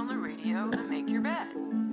On the radio and make your bed.